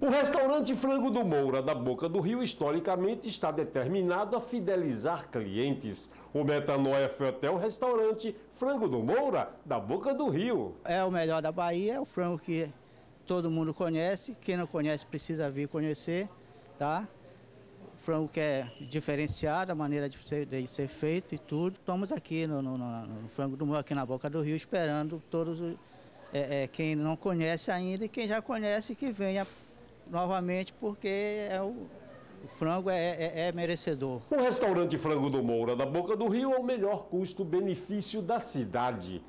O restaurante Frango do Moura, da Boca do Rio, historicamente está determinado a fidelizar clientes. O Metanoia foi até o restaurante Frango do Moura, da Boca do Rio. É o melhor da Bahia, é o frango que todo mundo conhece. Quem não conhece precisa vir conhecer, tá? O frango que é diferenciado, a maneira de ser, de ser feito e tudo. Estamos aqui no, no, no, no Frango do Moura, aqui na Boca do Rio, esperando todos os, é, é, quem não conhece ainda e quem já conhece que venha novamente, porque é o, o frango é, é, é, merecedor. O restaurante Frango do Moura da Boca do Rio é o melhor custo-benefício da cidade.